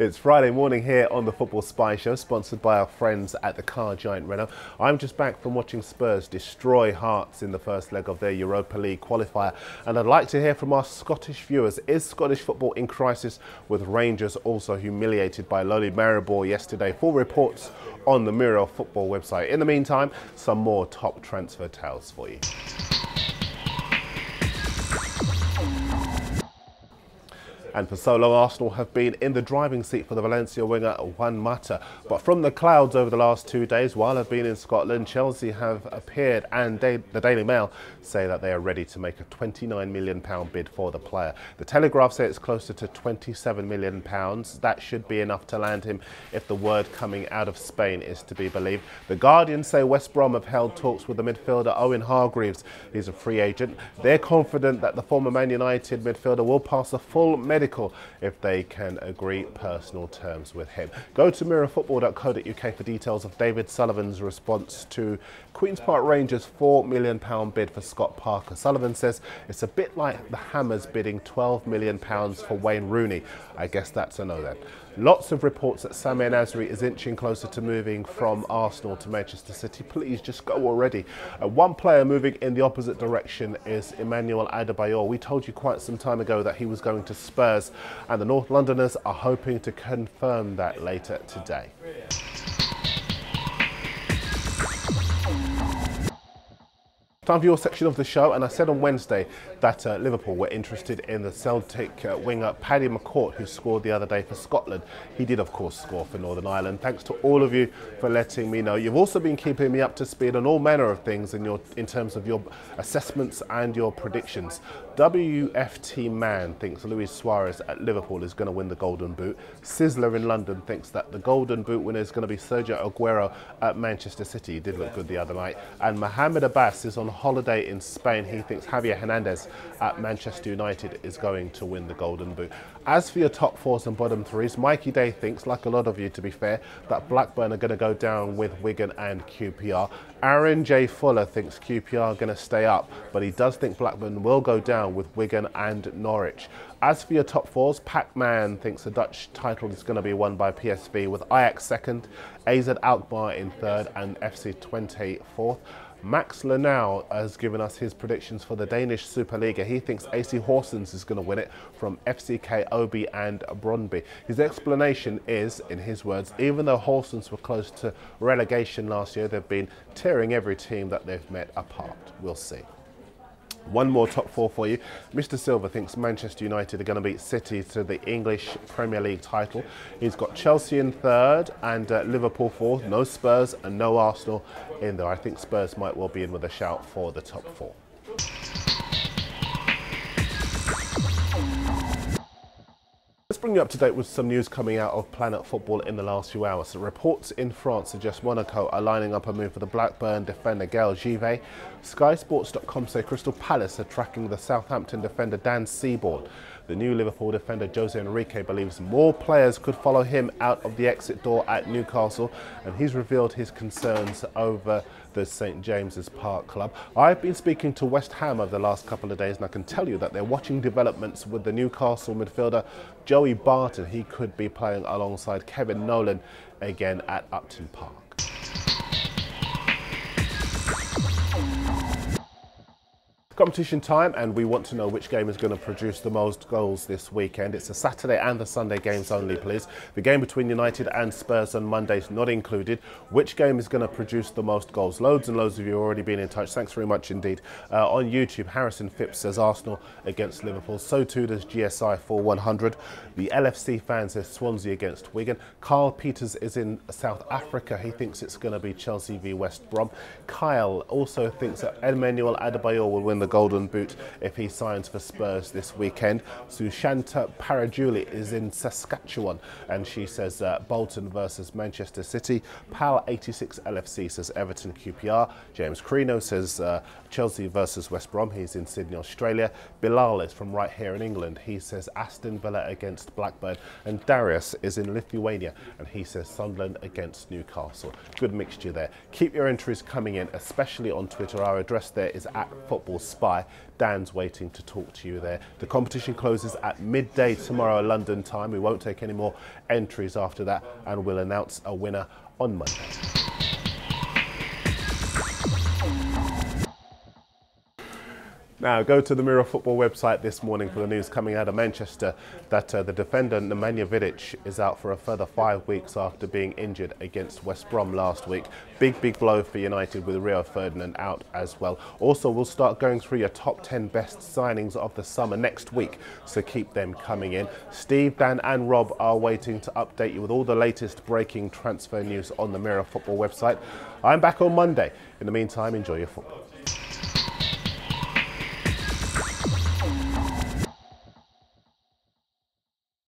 It's Friday morning here on the Football Spy Show, sponsored by our friends at the car giant Renault. I'm just back from watching Spurs destroy Hearts in the first leg of their Europa League qualifier, and I'd like to hear from our Scottish viewers. Is Scottish football in crisis with Rangers also humiliated by lowly Maribor yesterday? Full reports on the Mirror Football website. In the meantime, some more top transfer tales for you. And for so long, Arsenal have been in the driving seat for the Valencia winger Juan Mata. But from the clouds over the last two days, while I've been in Scotland, Chelsea have appeared and the Daily Mail say that they are ready to make a £29 million bid for the player. The Telegraph say it's closer to £27 million. That should be enough to land him if the word coming out of Spain is to be believed. The Guardian say West Brom have held talks with the midfielder Owen Hargreaves. He's a free agent. They're confident that the former Man United midfielder will pass a full medical if they can agree personal terms with him. Go to mirrorfootball.co.uk for details of David Sullivan's response to Queen's Park Rangers' £4 million bid for Scott Parker. Sullivan says it's a bit like the Hammers bidding £12 million for Wayne Rooney. I guess that's a no then. Lots of reports that Samir Nasri is inching closer to moving from Arsenal to Manchester City. Please just go already. Uh, one player moving in the opposite direction is Emmanuel Adebayor. We told you quite some time ago that he was going to Spurs, and the North Londoners are hoping to confirm that later today. Time for your section of the show, and I said on Wednesday that uh, Liverpool were interested in the Celtic uh, winger Paddy McCourt, who scored the other day for Scotland. He did, of course, score for Northern Ireland. Thanks to all of you for letting me know. You've also been keeping me up to speed on all manner of things in your in terms of your assessments and your predictions. WFT Man thinks Luis Suarez at Liverpool is going to win the Golden Boot. Sizzler in London thinks that the Golden Boot winner is going to be Sergio Aguero at Manchester City. He did look good the other night. And Mohamed Abbas is on holiday in Spain. He thinks Javier Hernandez at Manchester United is going to win the Golden Boot. As for your top fours and bottom threes, Mikey Day thinks, like a lot of you to be fair, that Blackburn are going to go down with Wigan and QPR. Aaron J. Fuller thinks QPR are going to stay up, but he does think Blackburn will go down with Wigan and Norwich. As for your top fours, Pac-Man thinks the Dutch title is going to be won by PSV with Ajax second, AZ Alkmaar in third and FC Twente fourth. Max Lanau has given us his predictions for the Danish Superliga. He thinks AC Horsens is going to win it from FCK OB and Brøndby. His explanation is, in his words, even though Horsens were close to relegation last year, they've been tearing every team that they've met apart. We'll see. One more top four for you. Mr. Silver thinks Manchester United are going to beat City to the English Premier League title. He's got Chelsea in third and uh, Liverpool fourth. No Spurs and no Arsenal in there. I think Spurs might well be in with a shout for the top four. Let's bring you up to date with some news coming out of Planet Football in the last few hours. So reports in France suggest Monaco are lining up a move for the Blackburn defender Gaël Givet. SkySports.com say Crystal Palace are tracking the Southampton defender Dan Seaborne. The new Liverpool defender Jose Enrique believes more players could follow him out of the exit door at Newcastle and he's revealed his concerns over the St James's Park club. I've been speaking to West Ham over the last couple of days and I can tell you that they're watching developments with the Newcastle midfielder Joey Barton. He could be playing alongside Kevin Nolan again at Upton Park. Competition time and we want to know which game is going to produce the most goals this weekend. It's the Saturday and the Sunday games only, please. The game between United and Spurs on Monday is not included. Which game is going to produce the most goals? Loads and loads of you have already been in touch. Thanks very much indeed. Uh, on YouTube, Harrison Phipps says Arsenal against Liverpool. So too does GSI for 100. The LFC fan says Swansea against Wigan. Carl Peters is in South Africa. He thinks it's going to be Chelsea v West Brom. Kyle also thinks that Emmanuel Adebayor will win the Golden Boot if he signs for Spurs this weekend. Sushanta Parajuli is in Saskatchewan and she says uh, Bolton versus Manchester City. PAL86 LFC says Everton QPR. James Crino says uh, Chelsea versus West Brom. He's in Sydney, Australia. Bilal is from right here in England. He says Aston Villa against Blackburn. And Darius is in Lithuania and he says Sunderland against Newcastle. Good mixture there. Keep your entries coming in, especially on Twitter. Our address there is at Football by. Dan's waiting to talk to you there. The competition closes at midday tomorrow London time. We won't take any more entries after that and we'll announce a winner on Monday. Now, go to the Mirror Football website this morning for the news coming out of Manchester that uh, the defender Nemanja Vidic is out for a further five weeks after being injured against West Brom last week. Big, big blow for United with Rio Ferdinand out as well. Also, we'll start going through your top 10 best signings of the summer next week, so keep them coming in. Steve, Dan, and Rob are waiting to update you with all the latest breaking transfer news on the Mirror Football website. I'm back on Monday. In the meantime, enjoy your football.